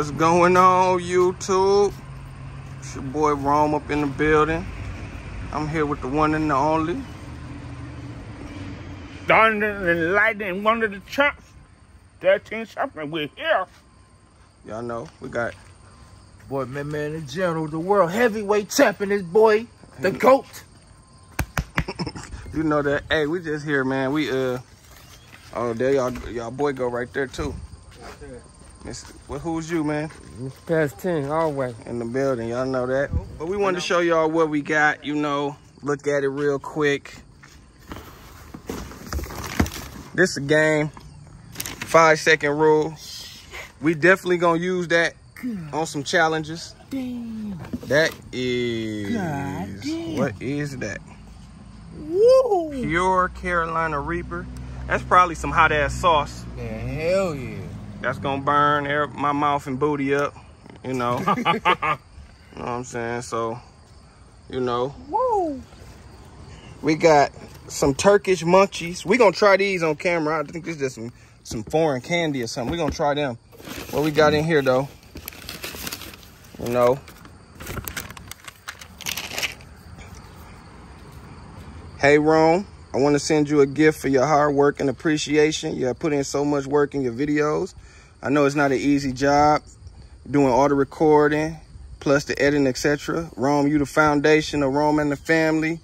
What's going on, YouTube? It's your boy Rome up in the building. I'm here with the one and the only. Thunder and lightning, one of the champs. 13 something, we're here. Y'all know we got Boy, man, man, in general, the world heavyweight champion is boy, the GOAT. you know that. Hey, we just here, man. We uh oh there y'all y'all boy go right there too. Miss, well, who's you, man? Past 10, always. In the building, y'all know that. But we wanted to show y'all what we got, you know, look at it real quick. This a game, five second rule. We definitely gonna use that on some challenges. Damn. That is, damn. what is that? Woo. Pure Carolina Reaper. That's probably some hot ass sauce. Man, hell yeah. That's gonna burn air- my mouth and booty up, you know. you know what I'm saying? So, you know, Woo. we got some Turkish munchies. We gonna try these on camera. I think this is just some some foreign candy or something. We gonna try them. What we got in here though? You know. Hey Rome, I want to send you a gift for your hard work and appreciation. You have put in so much work in your videos. I know it's not an easy job doing all the recording, plus the editing, etc. Rome, you the foundation of Rome and the family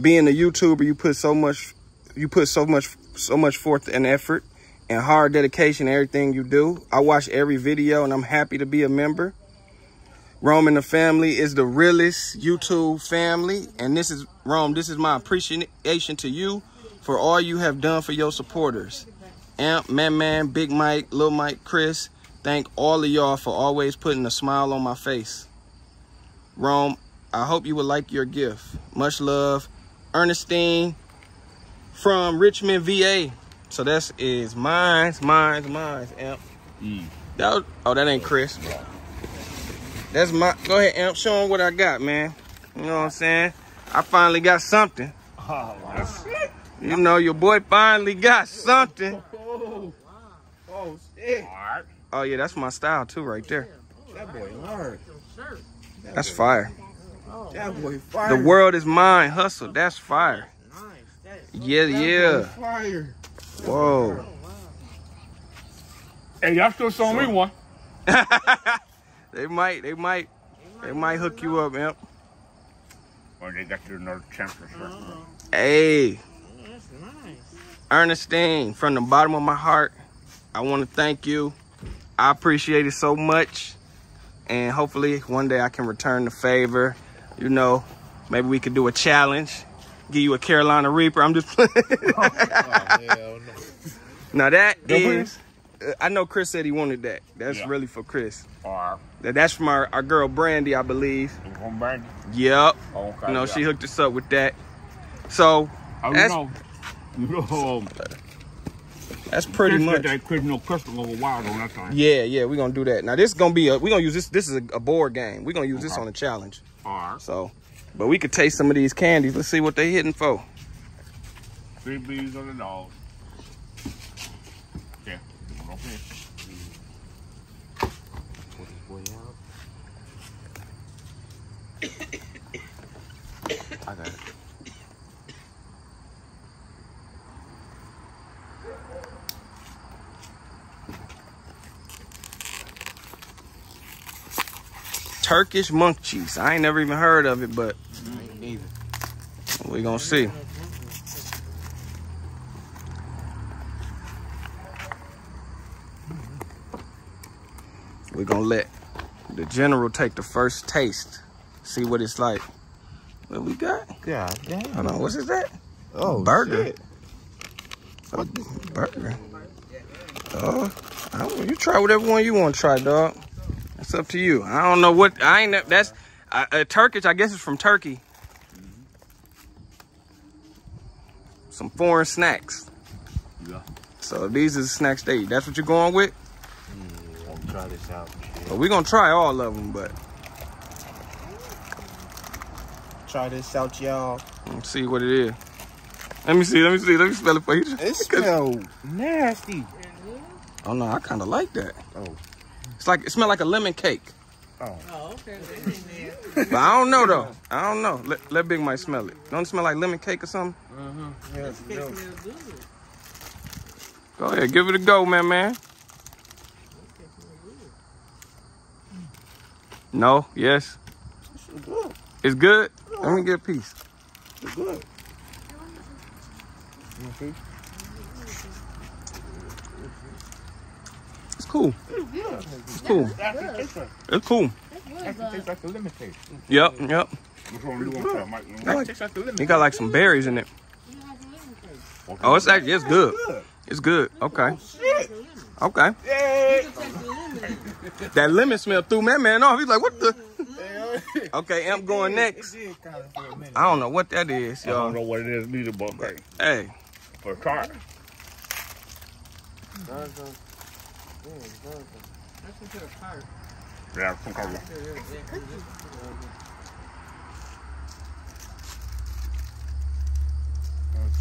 being a YouTuber, you put so much, you put so much, so much forth and effort and hard dedication in everything you do. I watch every video and I'm happy to be a member. Rome and the family is the realest YouTube family. And this is, Rome, this is my appreciation to you for all you have done for your supporters. Amp, Man Man, Big Mike, Lil Mike, Chris, thank all of y'all for always putting a smile on my face. Rome, I hope you would like your gift. Much love, Ernestine from Richmond, VA. So that's is mine's, mine's, mine's, Amp. Mm. That was- oh, that ain't Chris. That's my, go ahead, Amp, show him what I got, man. You know what I'm saying? I finally got something. Oh, You know, your boy finally got something. Oh, oh shit. all right. Oh, yeah, that's my style too, right there. That boy hard. That's fire. That boy fire. The world is mine. Hustle. That's fire. Yeah, That yeah. Fire. Whoa. Hey, y'all still showing me one. they might, they might, they might hook you up, Imp. Or they got you another championship. Hey. Oh, Ernestine, from the bottom of my heart, I want to thank you. I appreciate it so much. And hopefully one day I can return the favor. You know, maybe we could do a challenge. Give you a Carolina Reaper. I'm just playing. Oh, no. now that Go is, uh, I know Chris said he wanted that. That's Yeah. really for Chris. All right. That- That's from our, our girl Brandy, I believe. You going? Yep. Oh, okay. You know, yeah. she hooked us up with that. So Oh, you know. You know, um, that's pretty Chris much. that crystal, crystal over wild on that thing. Yeah, yeah, we're gonna do that. Now this is gonna be a we're gonna use this this is a, a board game. We're gonna use this on a challenge. All right. So but we could taste some of these candies. Let's see what they hitting for. Three bees on the dog. Yeah. Okay. Put this boy out. I got it. Turkish monk cheese. I ain't never even heard of it, but we gonna see. We're gonna let the general take the first taste. See what it's like. What we got? God damn. Hold on, what's that? Oh, Burger. shit. A burger. Oh, you try whatever one you want to try, dog. It's up to you. I don't know what I ain't. That's uh, uh, Turkish. I guess it's from Turkey. Some foreign snacks. Yeah. So these are the snacks they eat. That's what you're going with. I'll try this out. But we're gonna try all of them. But Try this out, y'all. let's see what it is. Let me see. Let me see. Let me smell it for you. It smells nasty. Oh no, I kind of like that. Oh, It's like it smell like a lemon cake. Oh. Oh, okay. That's in there. But I don't know though. I don't know. Let, let Big Mike smell it. Don't it smell like lemon cake or something? Yes, It no. smells good. Go ahead, give it a go, man, man. No, yes. good. It's good. Let me get a piece. It's good. Okay. It's cool. It's cool. Actually tastes like, It's cool. actually tastes like the lemon cake. Yep, yep. You want to try, Mike? like- tastes like the lemon It got like some berries in it. Oh, it's actually it's good. It's good. Okay. Okay. That lemon smell threw man man off. He's like, what the? Okay, Imp going next. It did kind of for a minute. I don't know what that is, I don't know what it is neither, but hey, Hey, for a try. That's into a cart. Yeah, some kind of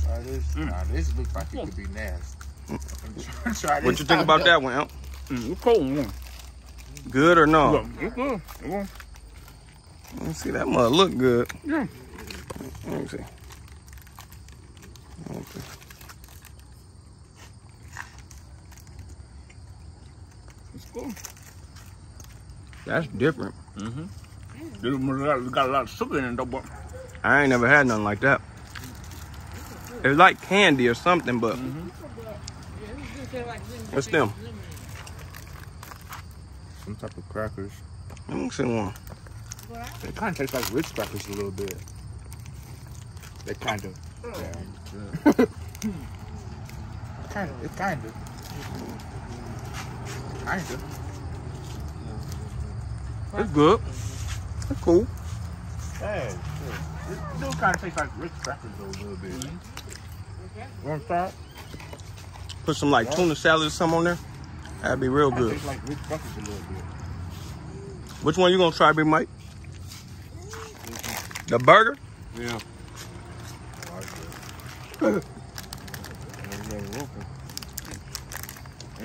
Try this. Nah, this looks like it could be nasty. Try this what you think about that one, Imp? mm, it's cold one. Good or no? It's good. It's good. Let me see that mother look good. Yeah. Let me see. Okay. It's good. That's different. Mm-hmm. This one got, got a lot of sugar in it, though, but I ain't never had nothing like that. It's like candy or something, but mm-hmm. what's them? Some type of crackers. Let me see one. It kind of tastes like Ritz crackers a little bit. They kind of. Yeah. kind of. It kind of. Kind of. It's good. It's cool. Hey, it do kind of taste like Ritz crackers though, a little bit. Want to try? Put some like tuna salad or something on there. That'd be real good. Tastes like Ritz crackers a little bit. Which one you gonna try, Big Mike? The burger? Yeah. it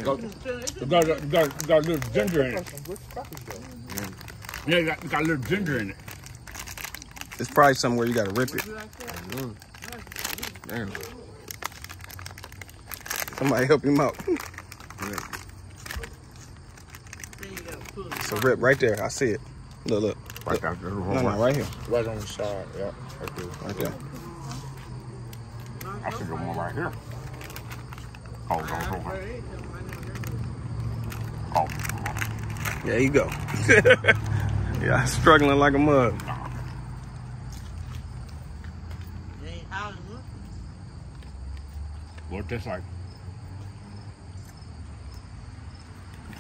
got, it got, it got, it got a little ginger in it. Yeah, it got, it got a little ginger in it. It's probably somewhere you gotta rip it. Mm. Damn. Somebody help him out. There you go. Pull. It's a rip right there. I see it. Look, look. Right out there. No, no, right here. Right on the side. Yeah. Right there. Right there. I should go one right here. Oh, oh, oh, oh. oh. There you go. yeah, struggling like a mug. It ain't hot enough. What this like?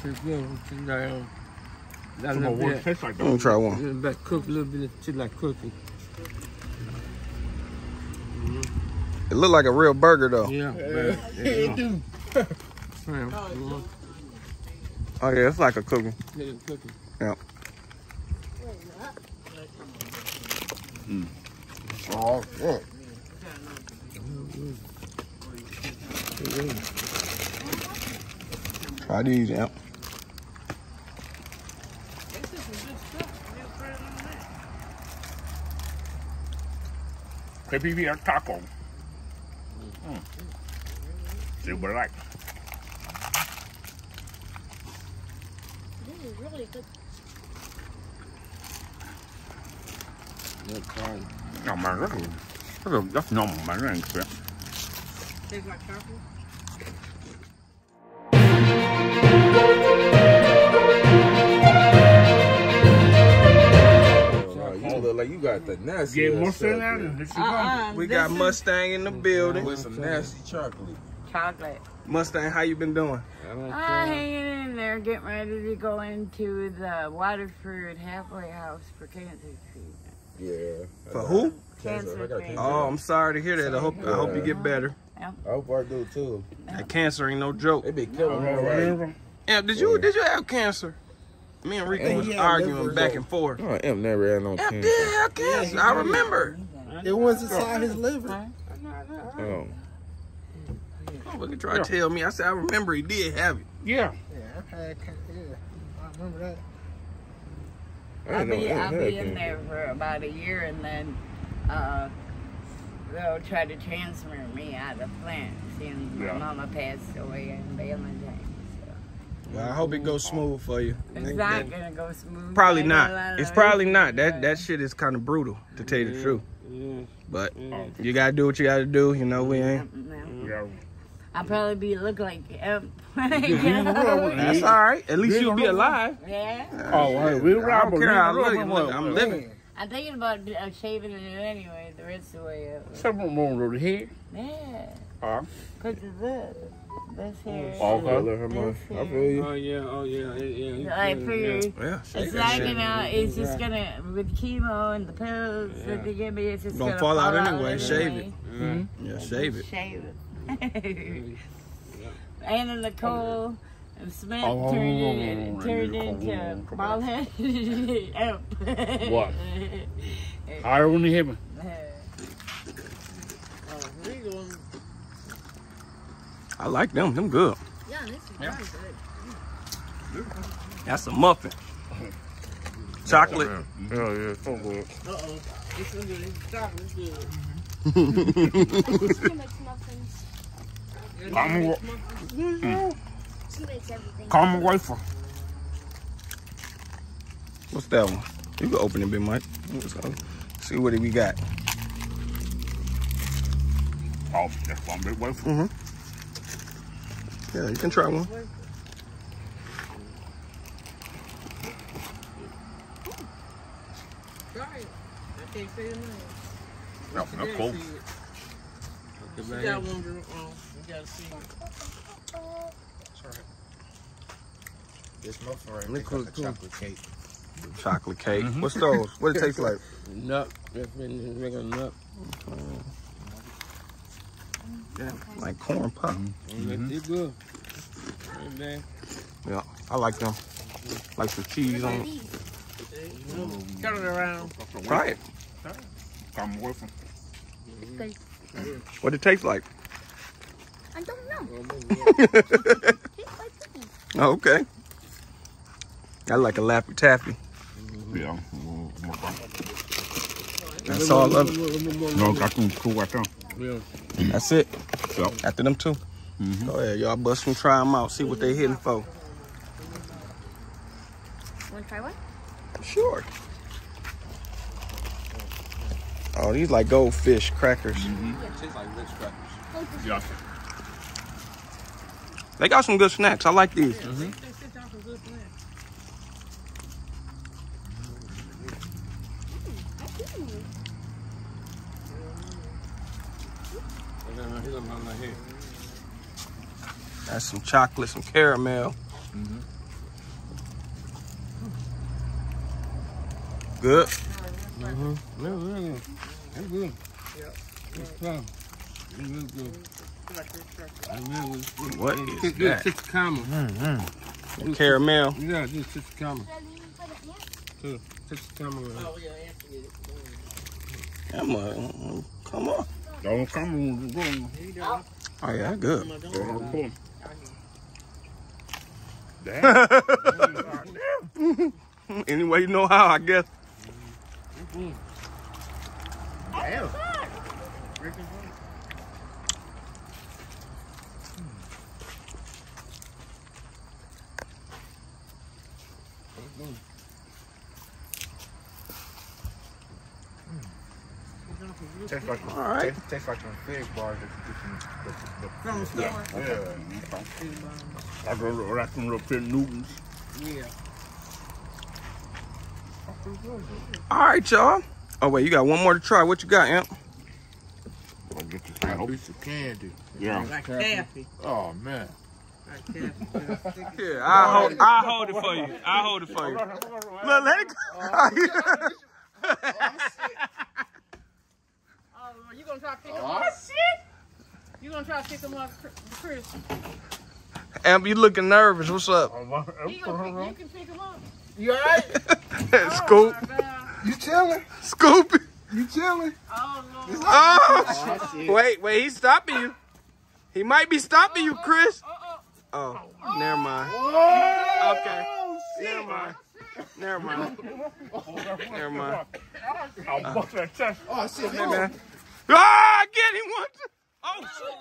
Tastes good. Tastes like, um, that Come little on, what it bit. tastes like Let me try one. little bit cooked, a little bit of shit like cookie. It looked like a real burger though. Yeah, but It do. Oh yeah, it's like a cookie. little cookie. Oh, yeah. Try these, yeah. This is some good stuff. Real friend on that. KPV taco. Mm. See what I like. This is really good. That's fine. No, man, that's, a, that's, a, that's normal, man. That ain't crap. Tastes like charcoal. You look like you got the nasty. Get more stuff than that. there. and this uh-uh, is Uh-uh. We got is Mustang in the building. With some nasty chocolate. Chocolate. Mustang, how you been doing? I'm hanging in there, getting ready to go into the Waterford halfway house for cancer treatment. Yeah. For who? Cancer I got. Oh, I'm sorry to hear that. I hope I hope you get better. I hope I do too. That cancer ain't no joke. They be killing me right. Yeah, did you did you have cancer? Me and Rico was Yeah, arguing back and forth. Oh, M never had no Yeah, cancer. did have cancer. I remember. It was inside his liver. Oh. Oh, look at try to tell me. I said I remember he did have it. Yeah. Remember that? I'll be, I'll be in there for about a year and then uh, they'll try to transfer me out of plant since my Yeah. mama passed away in Valentine. So Well, I hope it goes smooth for you. it's not gonna go smooth. Probably I got a lot not. It's probably not. That that shit is kind of brutal to tell you the truth. But you gotta do what you gotta do. You know we ain't. No. Yeah. I'll probably be look like um, when I get out. That's all right. At least you'll be alive. Yeah, Oh, hey, we I don't care how I look. look, I'm living. I'm thinking about uh, shaving it anyway the rest of the way up. Something wrong with the head. Yeah, Uh, cause of this, this here. Oh, I love her much. I feel you. Oh yeah, oh yeah, yeah. yeah. I figure Yeah. it's not gonna. It's just gonna with chemo and the pills Yeah. that they give me. It's just Gonna gonna, fall out anyway, shave anyway. Yeah. Yeah. Shave it. Shave it. and in the cold. And Smith Oh, turned, oh, in, oh, turned oh, into oh, bald head. What? higher in the heaven. Oh. I like them. Them good. Yeah, this is very good. That's a muffin. Chocolate. Yeah, yeah, so good. Uh oh. It's so good. It's chocolate good. She makes muffins. Caramel, She makes everything. caramel wafer. What's that one? You can open it, Big Mike. Let's go. See what we got. Oh, that's one big wafer. Mm-hmm. Yeah, you can try one. Try it. I can't say the name. No, that's cool. You got one, girl. Um, you gotta see it. This muffin right Look here cool, cool. chocolate cake. Chocolate cake. Mm-hmm. What's those? What it tastes like? Nut. That's been make a nut. Yeah, like corn pop. Mm-hmm. mm-hmm. mm-hmm. It's good. Ain't bad. Yeah, I like them. Like some cheese on it. These. Turn it around. Try it. Caramel wafer. What it tastes like? I don't know. oh, like cookies. okay. I like a Laffy Taffy. Yeah. That's all of it. No, got some cool right there. Yeah. That's it. Yep. After them 2 Mhm. Go ahead, y'all bust them, try them out, see what they hitting for. Want to try one? Sure. Oh, these like goldfish crackers. Mm-hmm. Tastes like Ritz crackers. Yeah. They got some good snacks. I like these. They sit down for good plan. Here's another. That's some chocolate, some caramel. Mm-hmm. Good. Mm-hmm. Yeah, yeah, yeah. That's good. Fun. It's good. It's really good. What is that? just. Yeah, just just caramel. Ant? Just just caramel. Oh, yeah, Come on. Come on. Don't come on. Oh, yeah, good. On, don't- Damn. Anyway, you know how, I guess. Damn. Tastes like, All right. tastes, tastes like some fig bars that you get from the, From the the, yeah. I go right from the pin noodles. Yeah. All right, y'all. Oh, wait, you got one more to try. What you got, Amp? I'll get this A piece of candy. Yeah. Like taffy. Oh man. Like taffy. Yeah, I hold, I hold it for you. I hold it for you. Look, let it go. Oh, you oh, gonna try to pick him Oh up? shit. You gonna try to pick him up, Chris? Amp, you looking nervous. What's up? Oh, you, pick, you can pick him up. You alright? Scoop. Oh, my God. You chilling? Scoop. You chilling? Oh, Lord. Oh, Oh wait, wait. He's stopping you. He might be stopping you, Chris. Uh-oh. Oh, never mind. Oh, Okay. Never mind. Never mind. Never mind. I'll bust that chest. Oh, shit. Hey, man. Ah, get him one. Oh, shit.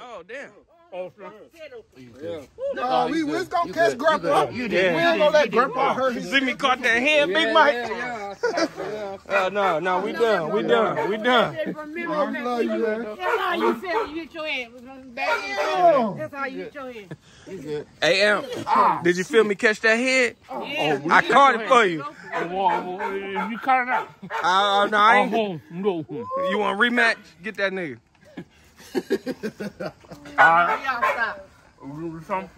Oh, damn. Oh, shit. No, we was gonna catch Grandpa. We did. We ain't gonna let Grandpa hurt his See me caught that hand, Big Mike? Yeah, yeah. Uh, no, no, we done. We done. We done. I love you, man. That's how you feel. You hit your head. Back in your Oh. That's how you hit your head. Hey, Amp, did you feel me catch that head? Yeah. I caught it for you. Oh, well, well, You caught it out. Uh, no, I ain't. Oh, no. You want a rematch? Get that nigga. All right. Y'all stop. We'll do something.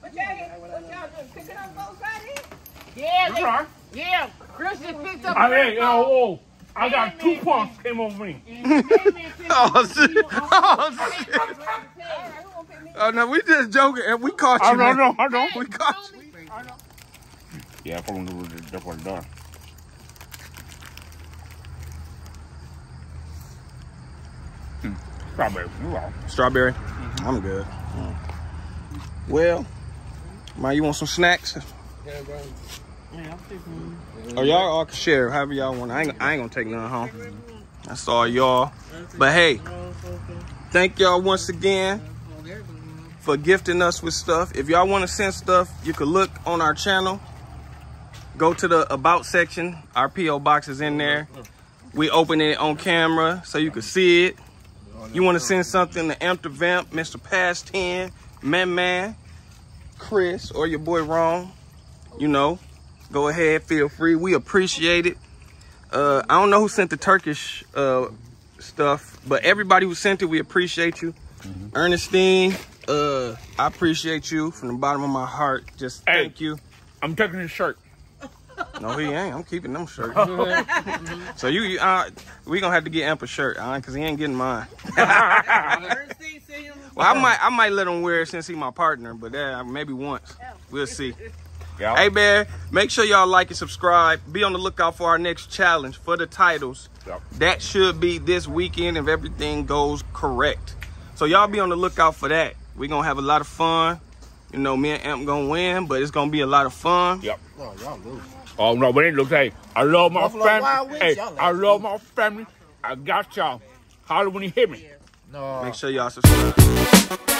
What y'all, doing? Picking up folks right here? Yeah, they, all right. yeah. Christian picked up. I mean, oh, oh, I got two pumps came over me. Oh, shit. Oh, shit. Oh, no, we just joking. and We caught you. I you, don't know, I don't. We caught you. Yeah, I'm gonna do the double done. Hmm. Strawberry. You all. Strawberry. I'm good. Mm. Well, man, you want some snacks? Yeah, bro. Yeah, Or y'all all can share, however y'all want. I ain't, I ain't gonna take none home. That's all y'all. But hey, thank y'all once again for gifting us with stuff. If y'all want to send stuff, you can look on our channel. Go to the about section. Our PO box is in there. We open it on camera so you can see it. You want to send something to Amp the Vamp, Mr. Past 10, Man Man, Chris, or your boy Rome, you know, go ahead, feel free. We appreciate it. Uh, I don't know who sent the Turkish uh, stuff, but everybody who sent it, we appreciate you. Ernestine, uh, I appreciate you from the bottom of my heart. Just Hey. thank you. I'm taking his shirt. No, he ain't. I'm keeping them shirts. so you, uh, we gonna have to get Amp a shirt, uh, cause he ain't getting mine. Ernestine see him. Well, I might, I might let him wear it since he my partner, but uh, maybe once. We'll see. Yeah. Hey, man, make sure y'all like and subscribe. Be on the lookout for our next challenge for the titles. Yep. That should be this weekend if everything goes correct. So y'all be on the lookout for that. We're gonna have a lot of fun. You know, me and Amp gonna win, but it's gonna be a lot of fun. Yep. Oh, y'all lose. Oh no, but it looks hey, I love my Buffalo family. Wings, Hey, y'all like I love my family. I got y'all. Holler when you hit me. No. Make sure y'all subscribe.